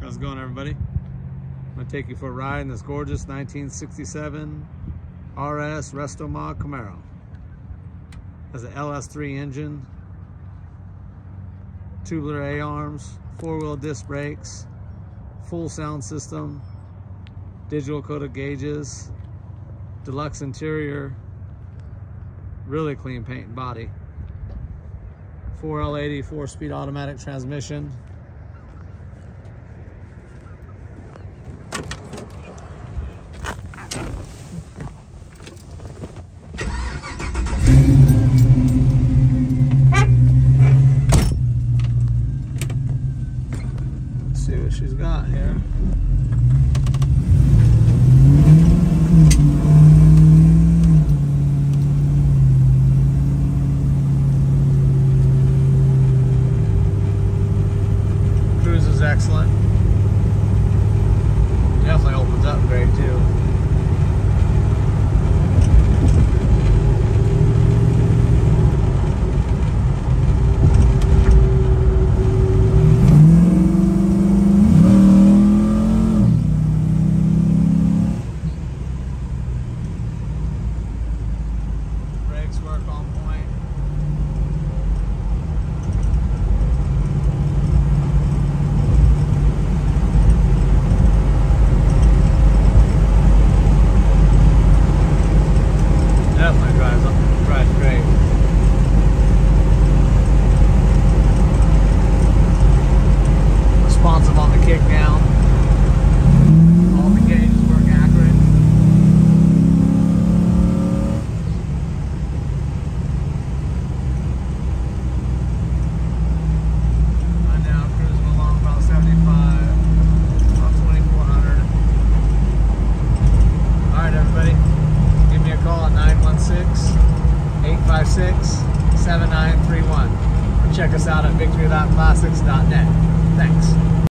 How's it going, everybody? I'm gonna take you for a ride in this gorgeous 1967 RS Resto Mod Camaro. Has an LS3 engine, tubular A-arms, four-wheel disc brakes, full sound system, digital coated gauges, deluxe interior, really clean paint and body. 4L80 four-speed automatic transmission, she's got here. Cruise is excellent. Definitely opens up great Definitely drives drives great. 856-7931 Or check us out at victory.classics.net. Thanks.